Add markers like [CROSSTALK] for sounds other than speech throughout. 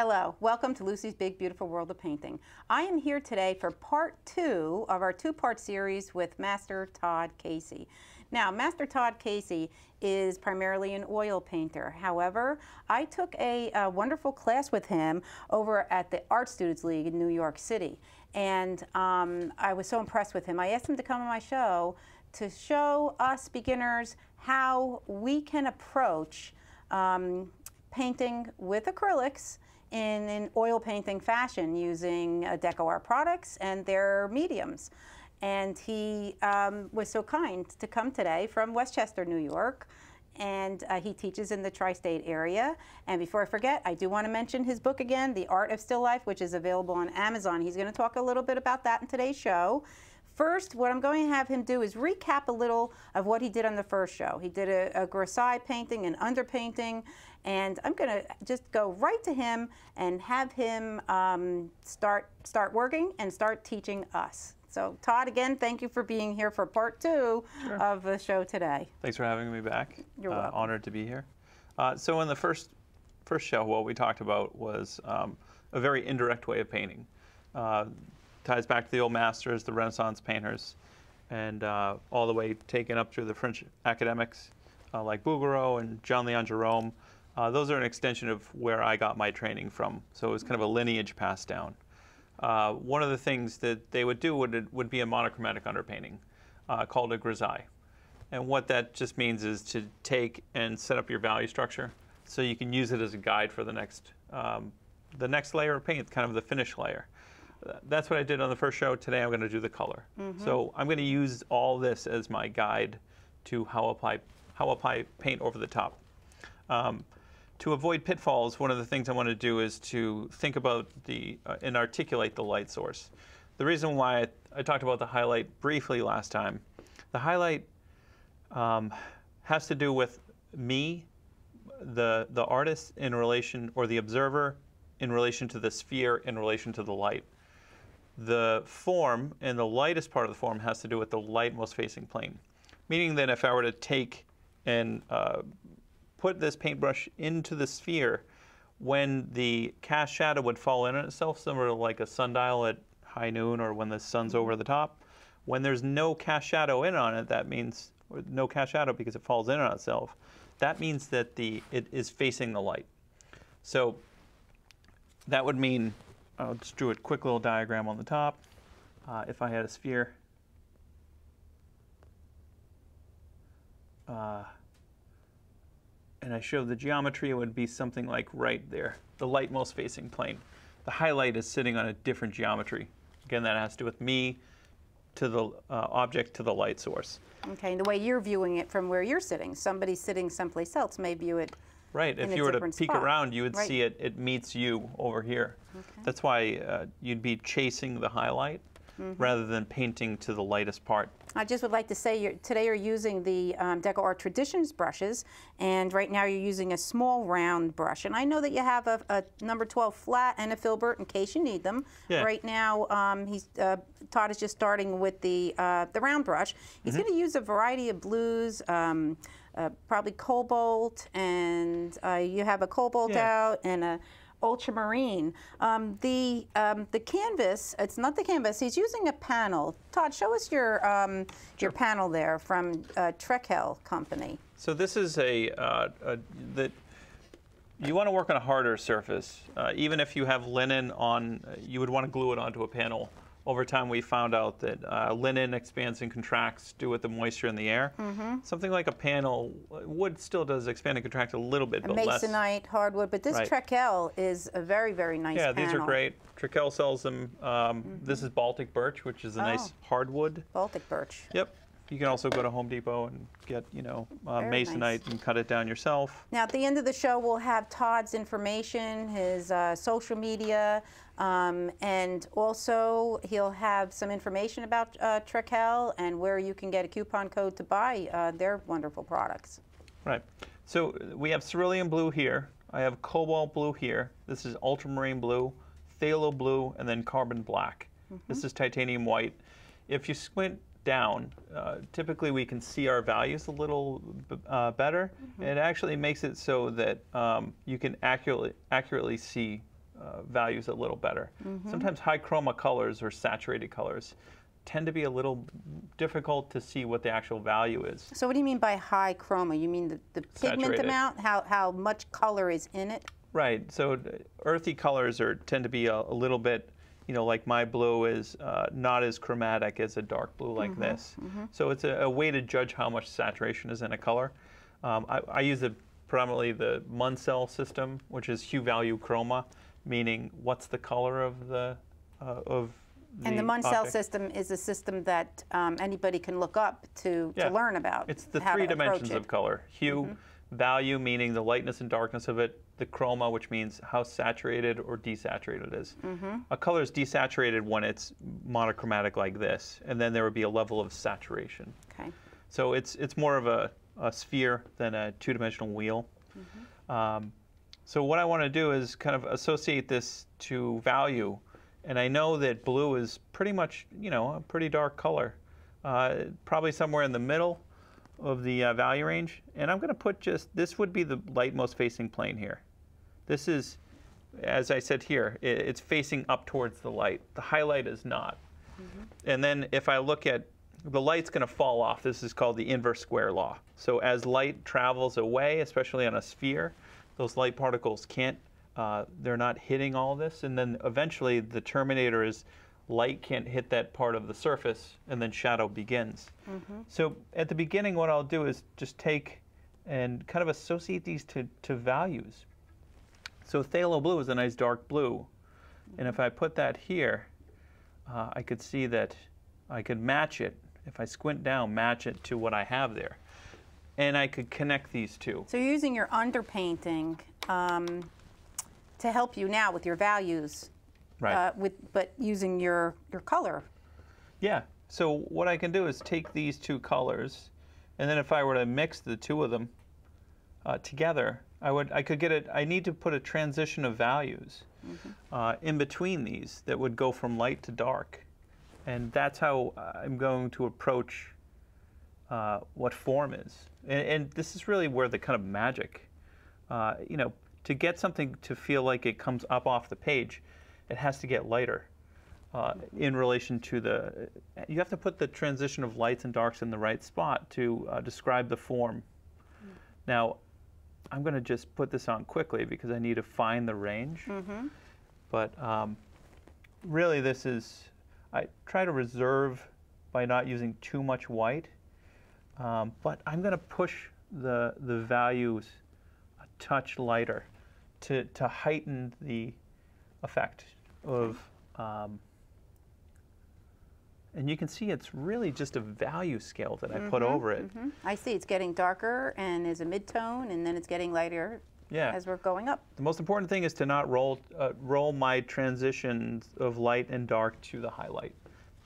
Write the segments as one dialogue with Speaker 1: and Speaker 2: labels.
Speaker 1: Hello, welcome to Lucy's Big Beautiful World of Painting. I am here today for part two of our two-part series with Master Todd Casey. Now, Master Todd Casey is primarily an oil painter. However, I took a, a, wonderful class with him over at the Art Students League in New York City. And um, I was so impressed with him. I asked him to come on my show to show us beginners how we can approach um, painting with acrylics in an oil painting fashion using uh, DecoArt products and their mediums. And he um, was so kind to come today from Westchester, New York. And uh, he teaches in the tri-state area. And before I forget, I do want to mention his book again, The Art of Still Life, which is available on Amazon. He's going to talk a little bit about that in today's show. First, what I'm going to have him do is recap a little of what he did on the first show. He did a, a grisaille painting and underpainting, and I'm going to just go right to him and have him um, start start working and start teaching us. So Todd, again, thank you for being here for part two sure. of the show today.
Speaker 2: Thanks for having me back.
Speaker 1: You're uh, welcome.
Speaker 2: Honored to be here. Uh, so in the first first show, what we talked about was um, a very indirect way of painting. Uh, ties back to the old masters, the Renaissance painters, and uh, all the way taken up through the French academics uh, like Bouguereau and Jean Leon Gérôme. Uh, those are an extension of where I got my training from. So it was kind of a lineage passed down. Uh, one of the things that they would do would, would be a monochromatic underpainting uh, called a grisaille. And what that just means is to take and set up your value structure so you can use it as a guide for the next, um, the next layer of paint, kind of the finish layer that's what I did on the first show. Today I'm going to do the color. Mm -hmm. So I'm going to use all this as my guide to how apply how apply paint over the top. Um, to avoid pitfalls, one of the things I want to do is to think about the uh, and articulate the light source. The reason why I, I, talked about the highlight briefly last time, the highlight um, has to do with me, the the artist in relation or the observer in relation to the sphere in relation to the light. The form and the lightest part of the form has to do with the light most facing plane. Meaning that if I were to take and uh, put this paintbrush into the sphere, when the cast shadow would fall in on itself, similar to like a sundial at high noon or when the sun's over the top, when there's no cast shadow in on it, that means no cast shadow because it falls in on itself. That means that the it is facing the light. So that would mean I'll just do a quick little diagram on the top. Uh, if I had a sphere, uh, and I show the geometry, it would be something like right there, the light most facing plane. The highlight is sitting on a different geometry. Again, that has to do with me to the uh, object to the light source.
Speaker 1: Okay, and the way you're viewing it from where you're sitting, somebody sitting someplace else may view it
Speaker 2: Right. In If you were to peek spot. around, you would right. see it. It meets you over here. Okay. That's why uh, you'd be chasing the highlight mm -hmm. rather than painting to the lightest part.
Speaker 1: I just would like to say you're, today you're using the um, DecoArt Traditions brushes, and right now you're using a small round brush. And I know that you have a, a number 12 flat and a filbert in case you need them. Yeah. Right now, um, he's uh, Todd is just starting with the uh, the round brush. He's mm -hmm. going to use a variety of blues. Um, uh, probably cobalt, and uh, you have a cobalt yeah. out and a ultramarine. Um, the um, the canvas, it's not the canvas. He's using a panel. Todd, show us your um, your panel there from uh, Company.
Speaker 2: So this is a, uh, a that you want to work on a harder surface. Uh, even if you have linen on, you would want to glue it onto a panel over time we found out that uh, linen expands and contracts due with the moisture in the air. Mm -hmm. Something like a panel, wood still does expand and contract a little bit, but
Speaker 1: masonite,
Speaker 2: less.
Speaker 1: hardwood, but this right. Trekell is a very, very nice
Speaker 2: Yeah,
Speaker 1: panel.
Speaker 2: these are great. Trekell sells them. Um, mm -hmm. This is Baltic birch, which is a oh. nice hardwood.
Speaker 1: Baltic birch.
Speaker 2: Yep. You can also go to Home Depot and get, you know, uh, masonite nice. and cut it down yourself.
Speaker 1: Now, at the end of the show, we'll have Todd's information, his uh, social media, um, and also he'll have some information about uh, and where you can get a coupon code to buy uh, their wonderful products.
Speaker 2: Right. So we have cerulean blue here. I have cobalt blue here. This is ultramarine blue, phthalo blue, and then carbon black. Mm -hmm. This is titanium white. If you squint down, uh, typically we can see our values a little uh, better. Mm -hmm. It actually makes it so that um, you can accurately accurately see uh, values a little better.
Speaker 1: Mm-hmm.
Speaker 2: Sometimes high chroma colors or saturated colors tend to be a little difficult to see what the actual value is.
Speaker 1: So what do you mean by high chroma? You mean the, the pigment
Speaker 2: Saturated.
Speaker 1: amount, how, how much color is in it?
Speaker 2: Right. So uh, earthy colors are tend to be a, a little bit, you know, like my blue is uh, not as chromatic as a dark blue like
Speaker 1: Mm-hmm,
Speaker 2: this. So it's a, a way to judge how much saturation is in a color. Um, I, I use the, predominantly the Munsell system, which is hue value chroma, meaning what's the color of the uh, of
Speaker 1: And the Munsell
Speaker 2: object.
Speaker 1: system is a system that um, anybody can look up to,
Speaker 2: Yeah.
Speaker 1: to learn about.
Speaker 2: It's the three dimensions of color hue, value, meaning the lightness and darkness of it, the chroma, which means how saturated or desaturated it is.
Speaker 1: Mm-hmm.
Speaker 2: A color is desaturated when it's monochromatic like this, and then there would be a level of saturation.
Speaker 1: Okay.
Speaker 2: So it's, it's more of a, a sphere than a two dimensional wheel.
Speaker 1: Mm-hmm.
Speaker 2: Um, so, what I want to do is kind of associate this to value. And I know that blue is pretty much, you know, a pretty dark color, uh, probably somewhere in the middle of the uh, value range. And I'm going to put just this would be the light most facing plane here. This is, as I said here, i- it's facing up towards the light. The highlight is not. And then if I look at the light's going to fall off. This is called the inverse square law. So as light travels away, especially on a sphere, those light particles can't, uh, they're not hitting all this. And then eventually the terminator is light can't hit that part of the surface and then shadow begins. So at the beginning, what I'll do is just take and kind of associate these to, to values. So phthalo blue is a nice dark blue. And if I put that here, uh, I could see that I could match it, if I squint down, match it to what I have there. And I could connect these two.
Speaker 1: So you're using your underpainting um, to help you now with your values,
Speaker 2: Right.
Speaker 1: uh, with but using your your color.
Speaker 2: yeah. So what I can do is take these two colors, and then if I were to mix the two of them uh, together, I would I could get it. I need to put a transition of values uh, in between these that would go from light to dark, and that's how I'm going to approach uh, what form is. And, and this is really where the kind of magic, uh, you know, to get something to feel like it comes up off the page, it has to get lighter. Uh, in relation to the, you have to put the transition of lights and darks in the right spot to uh, describe the form. Now, I'm going to just put this on quickly because I need to find the range. But um, really, this is, I try to reserve by not using too much white. Um, but I'm going to push the, the values a touch lighter to, to heighten the effect of. Um, and you can see it's really just a value scale that I put over it.
Speaker 1: Mhm. I see it's getting darker and is a mid-tone, and then it's getting lighter
Speaker 2: Yeah.
Speaker 1: as we're going up.
Speaker 2: The most important thing is to not roll uh, roll my transitions of light and dark to the highlight.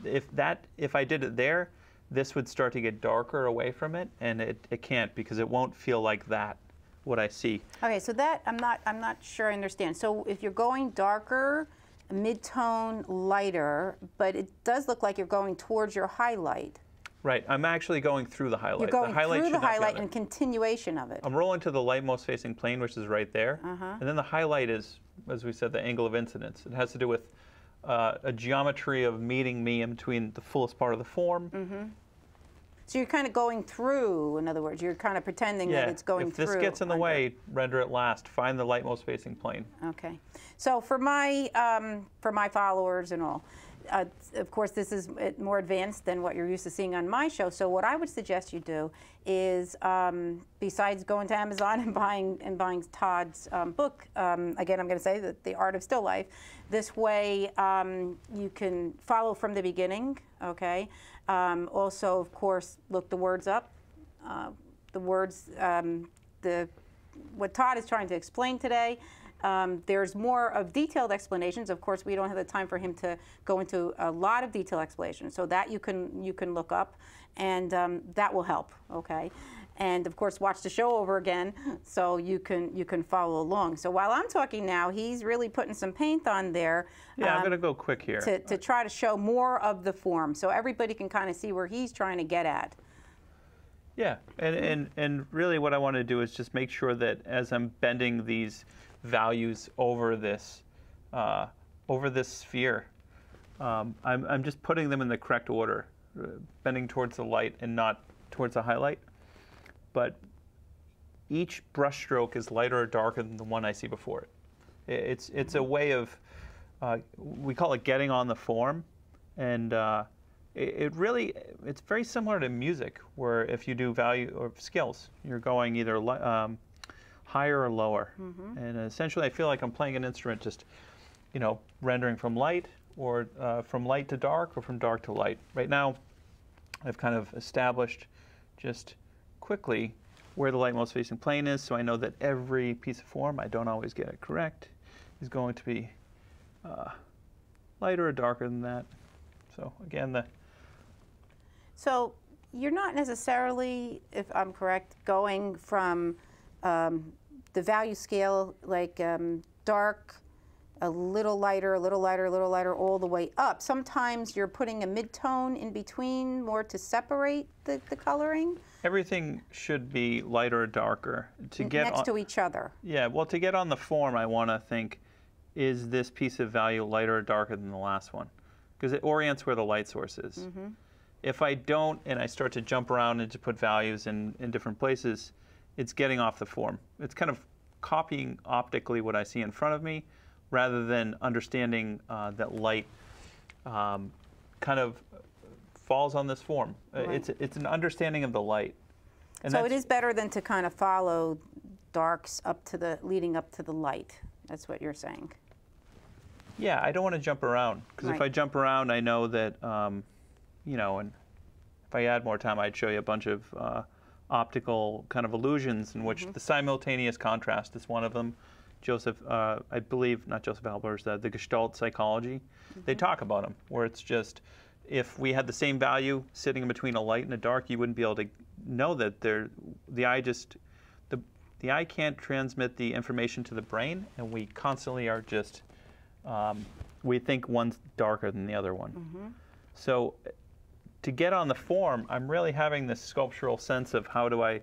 Speaker 2: If that if I did it there, this would start to get darker away from it, and it, it can't because it won't feel like that what I see.
Speaker 1: Okay, so that I'm not I'm not sure I understand. So if you're going darker, mid-tone, lighter, but it does look like you're going towards your highlight.
Speaker 2: Right, I'm actually going through the highlight.
Speaker 1: You're going
Speaker 2: the highlight
Speaker 1: through the
Speaker 2: not be on
Speaker 1: highlight and continuation of it.
Speaker 2: I'm rolling to the light most facing plane, which is right there.
Speaker 1: Uh-huh.
Speaker 2: And then the highlight is, as we said, the angle of incidence. It has to do with uh, a geometry of meeting me in between the fullest part of the form.
Speaker 1: Mm-hmm. So you're kind of going through. In other words, you're kind of pretending
Speaker 2: Yeah,
Speaker 1: that it's going
Speaker 2: if
Speaker 1: through.
Speaker 2: this gets in the
Speaker 1: under.
Speaker 2: way, render it last. Find the light most facing plane.
Speaker 1: Okay. So for my um, for my followers and all, uh, of course, this is uh, more advanced than what you're used to seeing on my show. So what I would suggest you do is, um, besides going to Amazon [LAUGHS] and buying and buying Todd's um, book, um, again, I'm going to say that the Art of Still Life. This way, um, you can follow from the beginning. Okay. Um, also, of course, look the words up. Uh, the words, um, the what Todd is trying to explain today. Um, there's more of detailed explanations. Of course, we don't have the time for him to go into a lot of detailed explanations. So that you can you can look up, and um, that will help. Okay, and of course, watch the show over again so you can you can follow along. So while I'm talking now, he's really putting some paint on there.
Speaker 2: Yeah, I'm
Speaker 1: um,
Speaker 2: going to go quick here.
Speaker 1: to, to try to show more of the form, so everybody can kind of see where he's trying to get at.
Speaker 2: Yeah, and, and, and really what I want to do is just make sure that as I'm bending these values over this uh, over this sphere, um, I'm, I'm just putting them in the correct order, uh, bending towards the light and not towards the highlight. But each brushstroke is lighter or darker than the one I see before it. It's, it's a way of, uh, we call it getting on the form. And uh, it, it really, it's very similar to music, where if you do value or scales, you're going either um, higher or lower. And essentially, I feel like I'm playing an instrument, just, you know, rendering from light or uh, from light to dark or from dark to light. Right now, I've kind of established just quickly where the light most facing plane is, so I know that every piece of form, I don't always get it correct, is going to be uh, lighter or darker than that. So again, the
Speaker 1: So you're not necessarily, if I'm correct, going from um, the value scale like um, dark, a little lighter, a little lighter, a little lighter, all the way up. Sometimes you're putting a mid-tone in between more to separate the, the coloring
Speaker 2: everything should be lighter or darker to get
Speaker 1: next
Speaker 2: on,
Speaker 1: to each other.
Speaker 2: Yeah, well, to get on the form, I want to think, is this piece of value lighter or darker than the last one? Because it orients where the light source is.
Speaker 1: Mm-hmm.
Speaker 2: If I don't, and I start to jump around and to put values in, in different places, it's getting off the form. It's kind of copying optically what I see in front of me, rather than understanding uh, that light um, kind of falls on this form. Uh,
Speaker 1: Right.
Speaker 2: It's it's an understanding of the light. And
Speaker 1: so it is better than to kind of follow darks up to the, leading up to the light. That's what you're saying.
Speaker 2: Yeah, I don't want to jump around because if I jump around, I know that, um, you know, and if I had more time, I'd show you a bunch of uh, optical kind of illusions in which the simultaneous contrast is one of them. Josef, uh, I believe, not Josef Albers, the, the Gestalt psychology, they talk about them, where it's just if we had the same value sitting in between a light and a dark, you wouldn't be able to know that they're, the eye just, the, the eye can't transmit the information to the brain, and we constantly are just um, we think one's darker than the other one. So to get on the form, I'm really having this sculptural sense of how do I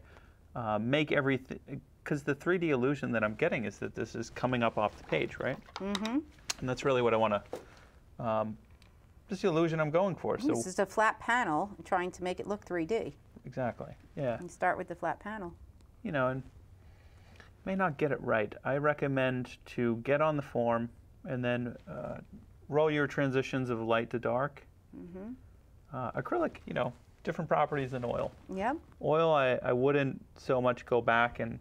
Speaker 2: uh, make everything, because the 3D illusion that I'm getting is that this is coming up off the page, right? Mm-hmm. And that's really what I want to, um, just the illusion I'm going for. So
Speaker 1: This is a flat panel, trying to make it look 3D.
Speaker 2: exactly, yeah.
Speaker 1: You start with the flat panel.
Speaker 2: you know, and may not get it right. I recommend to get on the form and then uh, roll your transitions of light to dark. Uh, acrylic, you know, different properties than oil.
Speaker 1: Yeah.
Speaker 2: Oil, I, I wouldn't so much go back and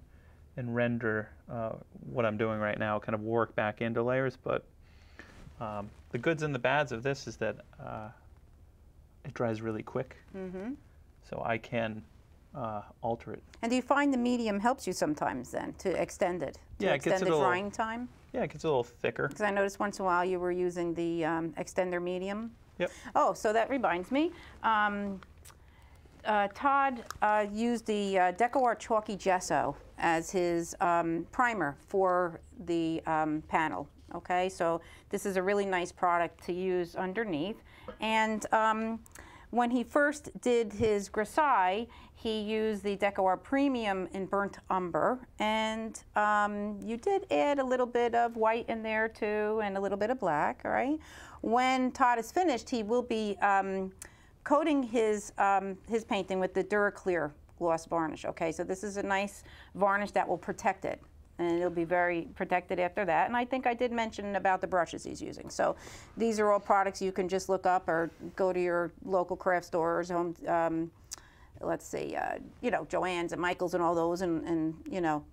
Speaker 2: and render uh, what I'm doing right now, kind of work back into layers. But um, the goods and the bads of this is that uh, it dries really quick,
Speaker 1: Mm-hmm.
Speaker 2: so I can uh, alter it.
Speaker 1: And do you find the medium helps you sometimes then to extend it? To
Speaker 2: Yeah, it gets
Speaker 1: extend the
Speaker 2: a little-
Speaker 1: drying time?
Speaker 2: Yeah, it gets a little thicker.
Speaker 1: Because I noticed once in a while you were using the um, extender medium.
Speaker 2: Yep.
Speaker 1: Oh, so that reminds me. Um, uh, Todd uh, used the uh, DecoArt Chalky Gesso as his um, primer for the um, panel. Okay, so this is a really nice product to use underneath. And um, when he first did his grisaille, he used the DecoArt Premium in burnt umber, and um, you did add a little bit of white in there too, and a little bit of black. All right. When Todd is finished, he will be um, coating his um, his painting with the Duraclear gloss varnish. Okay, so this is a nice varnish that will protect it, and it'll be very protected after that. And I think I did mention about the brushes he's using. So these are all products you can just look up or go to your local craft stores, home. Um, let's see, uh, you know, Joann's and Michaels and all those, and, and you know,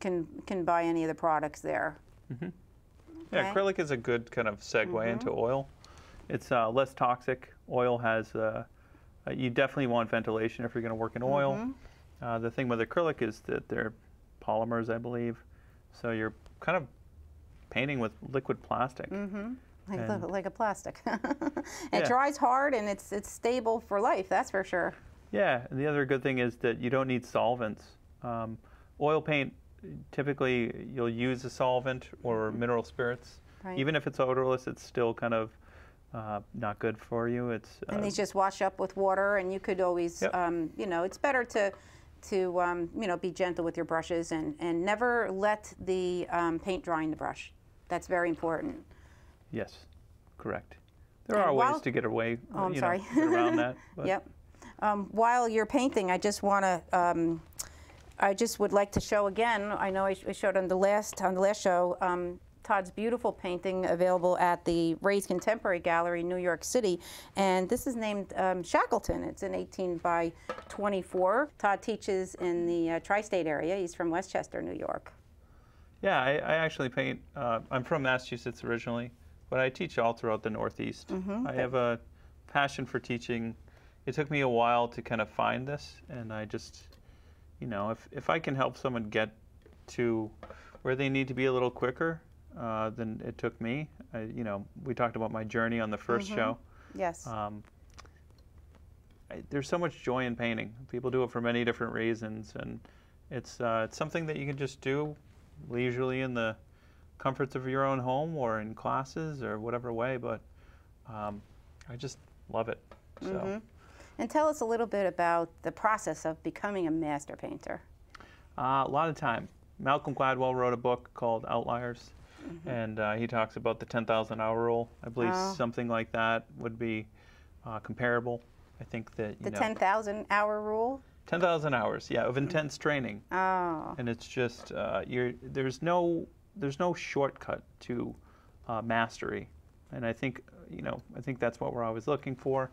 Speaker 1: can can buy any of the products there.
Speaker 2: Yeah,
Speaker 1: Okay.
Speaker 2: acrylic is a good kind of segue into oil. It's uh, less toxic. Oil has, uh, uh, you definitely want ventilation if you're going to work in oil. Uh, the thing with acrylic is that they're polymers, I believe. So you're kind of painting with liquid plastic.
Speaker 1: Like,
Speaker 2: And-
Speaker 1: like a plastic. [LAUGHS] it
Speaker 2: Yeah.
Speaker 1: dries hard and it's it's stable for life. That's for sure.
Speaker 2: Yeah, and the other good thing is that you don't need solvents. Um, oil paint, typically you'll use a solvent or mineral spirits.
Speaker 1: Right.
Speaker 2: Even if it's odorless, it's still kind of uh, not good for you. It's
Speaker 1: And
Speaker 2: uh,
Speaker 1: these just wash up with water, and you could always,
Speaker 2: Yep.
Speaker 1: um, you know, it's better to, to um, you know, be gentle with your brushes and, and never let the um, paint dry in the brush. That's very important.
Speaker 2: Yes, correct. There
Speaker 1: And
Speaker 2: are ways to get away,
Speaker 1: Oh, I'm
Speaker 2: you
Speaker 1: sorry.
Speaker 2: know, around that. [LAUGHS] But
Speaker 1: Yep. Um, while you're painting, I just want to. Um, I just would like to show again. I know I, sh- I showed on the last on the last show. Todd's beautiful painting available at the Rehs Contemporary Gallery, in New York City, and this is named um, Shackleton. It's an 18 by 24. Todd teaches in the uh, tri-state area. He's from Westchester, New York.
Speaker 2: Yeah, I, I actually paint. Uh, I'm from Massachusetts originally, but I teach all throughout the Northeast.
Speaker 1: Mm-hmm.
Speaker 2: I have a passion for teaching. It took me a while to kind of find this, and I just, you know, if, if I can help someone get to where they need to be a little quicker uh, than it took me, I, you know, we talked about my journey on the 1st
Speaker 1: Mm-hmm.
Speaker 2: show.
Speaker 1: Yes.
Speaker 2: Um, I, there's so much joy in painting. People do it for many different reasons, and it's uh, it's something that you can just do leisurely in the comforts of your own home or in classes or whatever way. But um, I just love it. So
Speaker 1: Mm-hmm. and tell us a little bit about the process of becoming a master painter.
Speaker 2: uh, a lot of time. Malcolm Gladwell wrote a book called Outliers, and uh, he talks about the 10,000 hour rule. I believe
Speaker 1: Oh.
Speaker 2: something like that would be uh, comparable. I think that you
Speaker 1: The 10,000 hour rule.
Speaker 2: 10,000 hours, yeah, of intense training.
Speaker 1: Oh.
Speaker 2: and it's just uh, you're there's no there's no shortcut to uh, mastery and i think you know i think that's what we're always looking for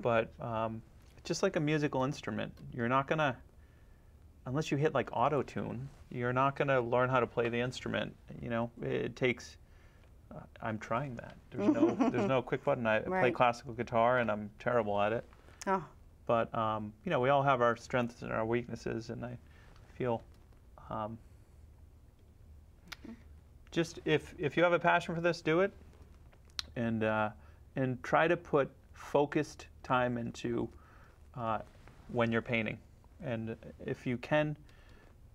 Speaker 2: but um, just like a musical instrument you're not gonna unless you hit like auto tune you're not gonna learn how to play the instrument you know? It takes uh, i'm trying that. There's no [LAUGHS] there's no quick button. I play classical guitar and i'm terrible at it.
Speaker 1: Oh.
Speaker 2: but um, you know we all have our strengths and our weaknesses and i feel um, just if if you have a passion for this do it. And uh, and try to put focused time into uh, when you're painting and if you can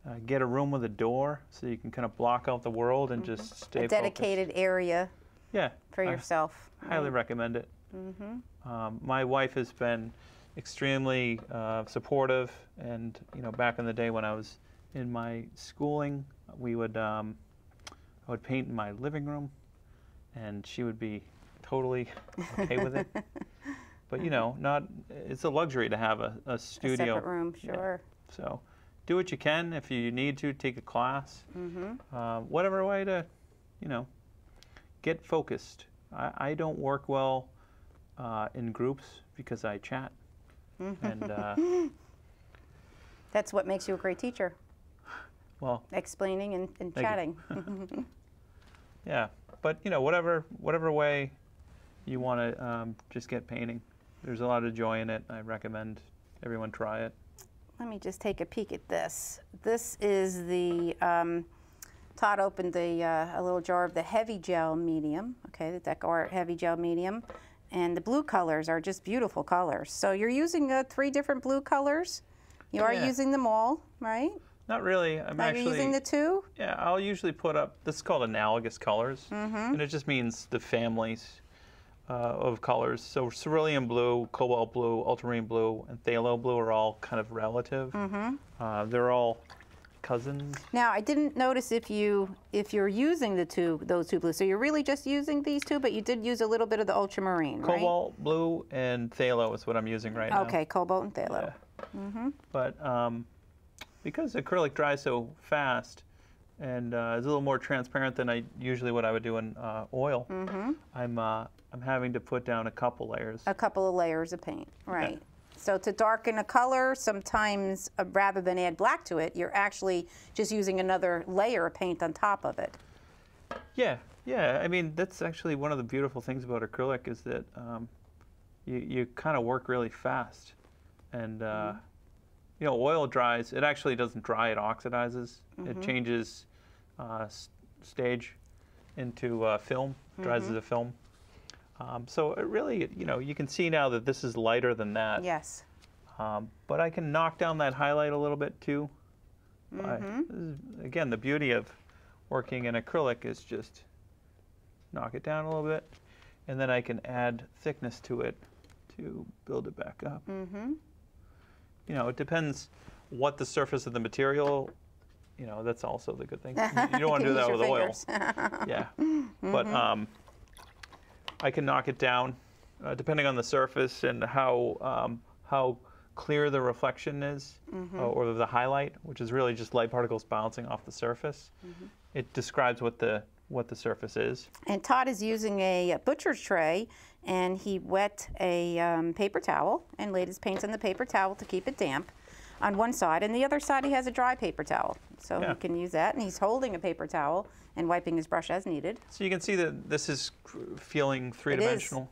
Speaker 2: uh, get a room with a door so you can kind of block out the world and just stay
Speaker 1: a dedicated area
Speaker 2: yeah
Speaker 1: for
Speaker 2: I-
Speaker 1: yourself.
Speaker 2: highly recommend it. Um, my wife has been extremely uh, supportive, and you know, back in the day when I was in my schooling, we would um, I would paint in my living room, and she would be totally okay with it. [LAUGHS] But you know, not it's a luxury to have a, a studio.
Speaker 1: A separate room,
Speaker 2: Yeah.
Speaker 1: sure.
Speaker 2: So, do what you can. If you need to, take a class.
Speaker 1: Mm-hmm.
Speaker 2: Uh, whatever way to, you know, get focused. I, I don't work well uh, in groups because I chat. and uh, [LAUGHS]
Speaker 1: That's what makes you a great teacher,
Speaker 2: well,
Speaker 1: explaining and, and chatting. [LAUGHS] [LAUGHS]
Speaker 2: yeah. But you know, whatever whatever way you want to um, just get painting, there's a lot of joy in it. I recommend everyone try it.
Speaker 1: Let me just take a peek at this. This is the, um, Todd opened the, uh, a little jar of the heavy gel medium, okay, the Deco Art heavy gel medium. And the blue colors are just beautiful colors. So you're using uh, three different blue colors. You are
Speaker 2: Yeah.
Speaker 1: using them all, right?
Speaker 2: Not really. I'm
Speaker 1: Are
Speaker 2: actually
Speaker 1: you using the two?
Speaker 2: Yeah, I'll usually put up. This is called analogous colors,
Speaker 1: Mm-hmm.
Speaker 2: and it just means the families uh, of colors. So cerulean blue, cobalt blue, ultramarine blue, and phthalo blue are all kind of relative.
Speaker 1: Mm-hmm.
Speaker 2: Uh, they're all cousins.
Speaker 1: Now, I didn't notice if you if you're using the two those two blues. So you're really just using these two, but you did use a little bit of the ultramarine, right?
Speaker 2: Cobalt blue and phthalo is what I'm using right now.
Speaker 1: Okay, cobalt and phthalo.
Speaker 2: Yeah. But um, because acrylic dries so fast and uh, is a little more transparent than I usually what I would do in uh, oil, I'm uh, I'm having to put down a couple layers.
Speaker 1: A couple of layers of paint, right? So to darken a color, sometimes uh, rather than add black to it, you're actually just using another layer of paint on top of it.
Speaker 2: Yeah, yeah. I mean, that's actually one of the beautiful things about acrylic is that um, you you kind of work really fast, and uh, you know, oil dries. It actually doesn't dry; it oxidizes. It changes uh, stage into uh, film, dries as a film. Um, so it really, you know, you can see now that this is lighter than that.
Speaker 1: Yes.
Speaker 2: Um, but I can knock down that highlight a little bit too. by- this is- again, the beauty of working in acrylic is just knock it down a little bit, and then I can add thickness to it to build it back up.
Speaker 1: Mm-hmm.
Speaker 2: You know, it depends what the surface of the material. You know, that's also the good thing. [LAUGHS] You don't want to do that with oil. [LAUGHS] Yeah, but um, I can knock it down, uh, depending on the surface and how um, how clear the reflection is, uh, or the highlight, which is really just light particles bouncing off the surface. It describes what the what the surface is.
Speaker 1: And Todd is using a butcher's tray, and he wet a um, paper towel and laid his paints on the paper towel to keep it damp on one side, and the other side he has a dry paper towel, so
Speaker 2: Yeah.
Speaker 1: he can use that. And he's holding a paper towel and wiping his brush as needed.
Speaker 2: So you can see that this is feeling three-dimensional.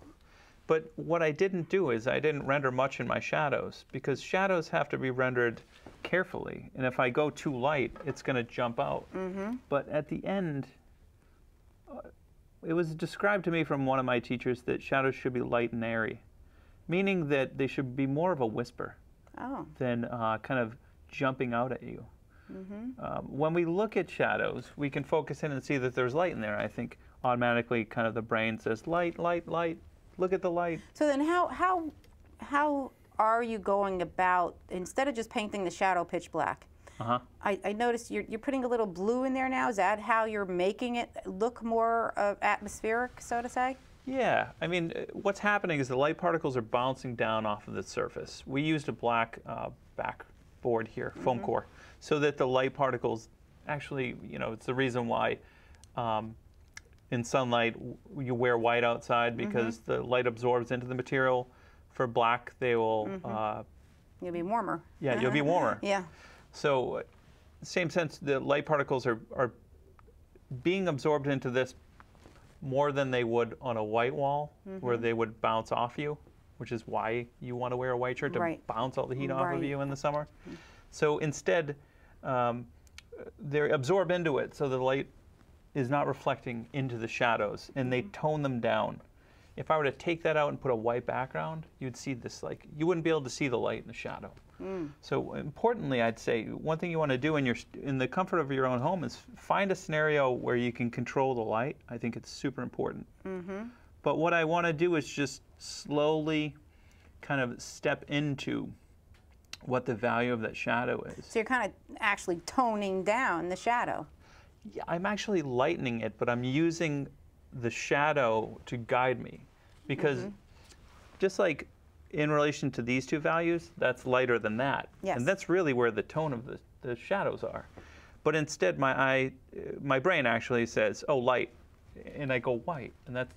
Speaker 2: But what I didn't do is I didn't render much in my shadows because shadows have to be rendered carefully. And if I go too light, it's going to jump out. Mm -hmm. But at the end, uh, it was described to me from one of my teachers that shadows should be light and airy, meaning that they should be more of a whisper
Speaker 1: Oh,
Speaker 2: than uh, kind of jumping out at you. Um, when we look at shadows, we can focus in and see that there's light in there. I think automatically, kind of the brain says, "Light, light, light. Look at the light."
Speaker 1: so then how how how are you going about instead of just painting the shadow pitch black?
Speaker 2: Uh huh.
Speaker 1: I, I noticed you're, you're putting a little blue in there now. Is that how you're making it look more uh, atmospheric, so to say?
Speaker 2: Yeah, I mean, uh, what's happening is the light particles are bouncing down off of the surface. We used a black uh, backboard here, foam core, so that the light particles actually, you know, it's the reason why um, in sunlight you wear white outside because the light absorbs into the material. For black, they will, uh,
Speaker 1: You'll be warmer.
Speaker 2: yeah, you'll be warmer. [LAUGHS]
Speaker 1: Yeah.
Speaker 2: So, uh, same sense, the light particles are, are being absorbed into this more than they would on a white wall, where mm-hmm. they would bounce off you, which is why you want to wear a white shirt to
Speaker 1: Right.
Speaker 2: bounce all the heat off of you in the summer. Mm-hmm. So instead, um, they absorb into it, so the light is not reflecting into the shadows, and they mm-hmm. tone them down. If I were to take that out and put a white background, you'd see this like you wouldn't be able to see the light in the shadow. Hmm. So importantly, I'd say one thing you want to do in your in the comfort of your own home is find a scenario where you can control the light. I think it's super important. Mm-hmm. But what I want to do is just slowly kind of step into what the value of that shadow is.
Speaker 1: So you're kind of actually toning down the shadow.
Speaker 2: Yeah, I'm actually lightening it, but I'm using the shadow to guide me. Because
Speaker 1: Mm-hmm.
Speaker 2: just like in relation to these two values, that's lighter than that.
Speaker 1: Yes.
Speaker 2: And that's really where the tone of the, the shadows are. But instead, my eye, uh, my brain actually says, oh, light. And I go white. And that's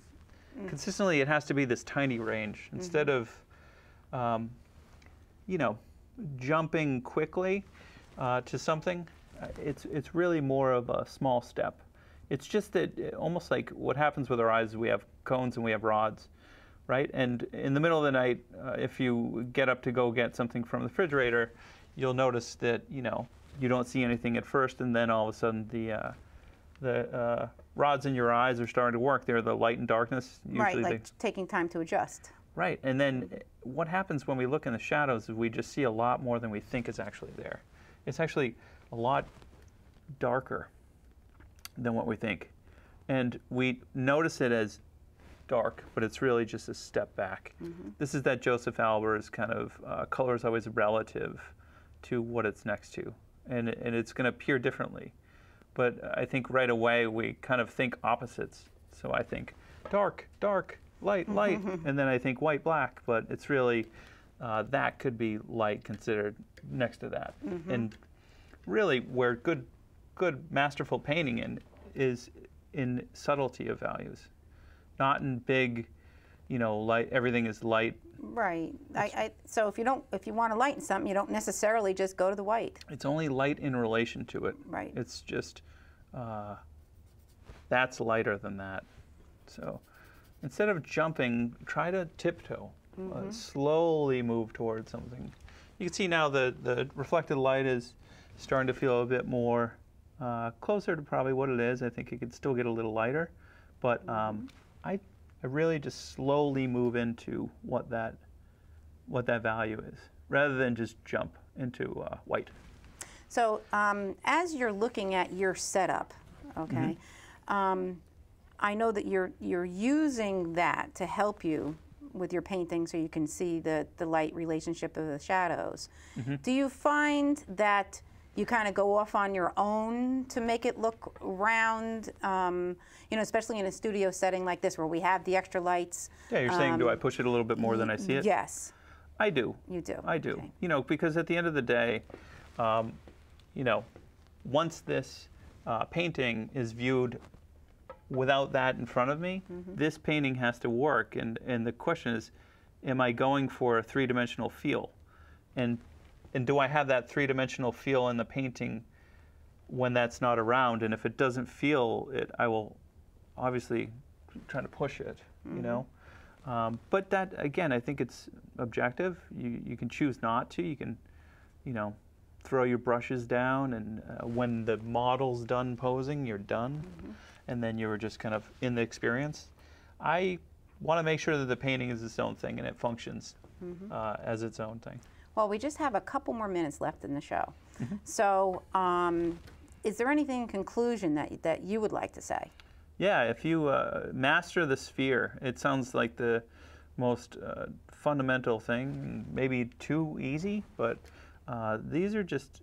Speaker 1: Mm.
Speaker 2: consistently, it has to be this tiny range. Instead
Speaker 1: Mm-hmm.
Speaker 2: of, um, you know, jumping quickly uh, to something, uh, it's, it's really more of a small step. It's just that uh, almost like what happens with our eyes is we have cones and we have rods, right? And in the middle of the night, uh, if you get up to go get something from the refrigerator, you'll notice that, you know, you don't see anything at first, and then all of a sudden the, uh, the uh, rods in your eyes are starting to work. They're the light and darkness.
Speaker 1: right,
Speaker 2: they-
Speaker 1: like taking time to adjust.
Speaker 2: Right, and then uh, what happens when we look in the shadows is we just see a lot more than we think is actually there. It's actually a lot darker than what we think. And we notice it as dark, but it's really just a step back. This is that Josef Albers kind of uh, color is always relative to what it's next to, and, and it's going to appear differently. But I think right away we kind of think opposites. So I think dark, dark, light, light, and then I think white, black. But it's really uh, that could be light considered next to that. And really, where good, good masterful painting in is in subtlety of values, not in big, you know, light. Everything is light.
Speaker 1: Right. I, I, so if you don't, if you want to lighten something, you don't necessarily just go to the white.
Speaker 2: It's only light in relation to it.
Speaker 1: Right.
Speaker 2: It's just uh, that's lighter than that. So instead of jumping, try to tiptoe. Uh, slowly move towards something. You can see now the, the reflected light is starting to feel a bit more uh, closer to probably what it is. I think it could still get a little lighter, but um, I, I really just slowly move into what that what that value is, rather than just jump into uh, white.
Speaker 1: So um, as you're looking at your setup, okay, um, I know that you're you're using that to help you with your painting, so you can see the the light relationship of the shadows. Do you find that you kind of go off on your own to make it look round, um, you know, especially in a studio setting like this where we have the extra lights.
Speaker 2: Yeah, you're saying, do I push it a little bit more than I see it?
Speaker 1: Yes,
Speaker 2: I do.
Speaker 1: you do.
Speaker 2: I do.
Speaker 1: Okay.
Speaker 2: You know, because at the end of the day, um, you know, once this uh, painting is viewed without that in front of me,
Speaker 1: Mm-hmm.
Speaker 2: this painting has to work. And, and the question is, am I going for a three dimensional feel? And, and do I have that three dimensional feel in the painting when that's not around? And if it doesn't feel it, I will obviously try to push it, you know? Um, but that, again, I think it's objective. You, you can choose not to. You can, you know, throw your brushes down, and uh, when the model's done posing, you're done. And then you're just kind of in the experience. I want to make sure that the painting is its own thing and it functions uh, as its own thing.
Speaker 1: Well, we just have a couple more minutes left in the show.
Speaker 2: Mm-hmm.
Speaker 1: So, um, is there anything in conclusion that, that you would like to say?
Speaker 2: Yeah, if you uh, master the sphere, it sounds like the most uh, fundamental thing, maybe too easy, but uh, these are just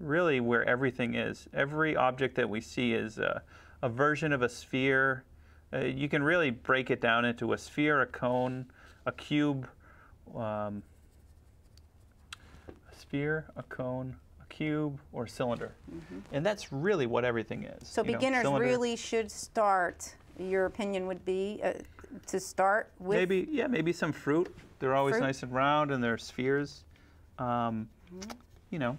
Speaker 2: really where everything is. Every object that we see is a, a version of a sphere. Uh, you can really break it down into a sphere, a cone, a cube, um, sphere, a cone, a cube, or a cylinder. And that's really what everything is.
Speaker 1: So,
Speaker 2: you
Speaker 1: beginners
Speaker 2: cylinder-
Speaker 1: really should start, your opinion would be uh, to start with.
Speaker 2: Maybe, yeah, maybe some fruit. They're always
Speaker 1: Fruit?
Speaker 2: nice and round and they're spheres. Um,
Speaker 1: Mm-hmm.
Speaker 2: you know,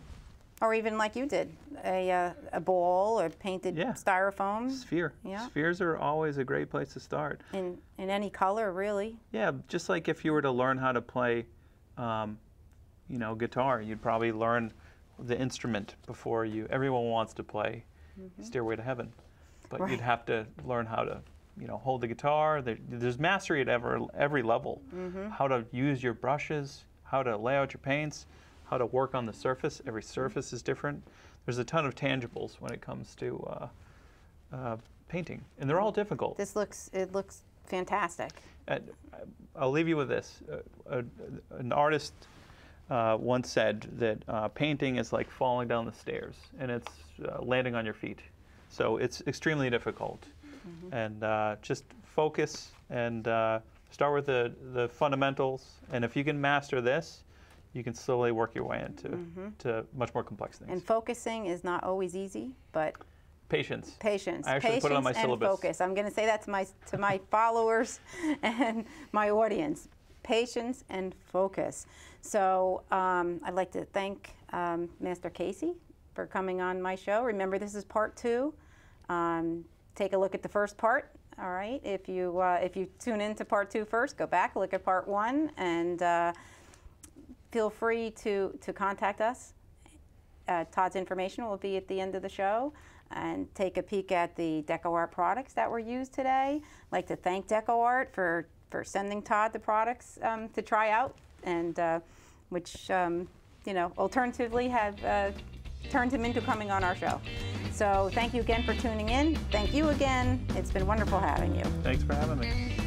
Speaker 1: Or even like you did, a, uh, a ball or painted
Speaker 2: Yeah.
Speaker 1: styrofoam
Speaker 2: sphere.
Speaker 1: Yeah.
Speaker 2: Spheres are always a great place to start.
Speaker 1: in, in any color, really.
Speaker 2: Yeah, just like if you were to learn how to play, um, you know, guitar, you'd probably learn the instrument before you. Everyone wants to play Stairway to Heaven, but
Speaker 1: Right.
Speaker 2: you'd have to learn how to, you know, hold the guitar. There, there's mastery at every every level. How to use your brushes, how to lay out your paints, how to work on the surface. Every surface is different. There's a ton of tangibles when it comes to uh, uh, painting, and they're all difficult.
Speaker 1: This looks, it looks fantastic.
Speaker 2: And I'll leave you with this. Uh, a- an artist uh, once said that uh, painting is like falling down the stairs and it's uh, landing on your feet. So it's extremely difficult. And uh, just focus and uh, start with the, the fundamentals. And if you can master this, you can slowly work your way into to much more complex things.
Speaker 1: And focusing is not always easy, but
Speaker 2: Patience.
Speaker 1: patience.
Speaker 2: I actually
Speaker 1: patience
Speaker 2: put it on my
Speaker 1: and
Speaker 2: syllabus.
Speaker 1: focus. I'm going to say that to my to my [LAUGHS] followers [LAUGHS] and my audience. Patience and focus. So um, I'd like to thank um, Master Casey for coming on my show. Remember, this is part two. Um, take a look at the first part. All right. If you uh, if you tune into part two first, go back look at part one, and uh, feel free to to contact us uh, Todd's information will be at the end of the show and take a peek at the DecoArt products that were used today. I'd like to thank DecoArt for, for sending Todd the products um, to try out and uh, which, um, you know, alternatively have uh, turned him into coming on our show. So thank you again for tuning in. Thank you again. It's been wonderful having you.
Speaker 2: Thanks for having me.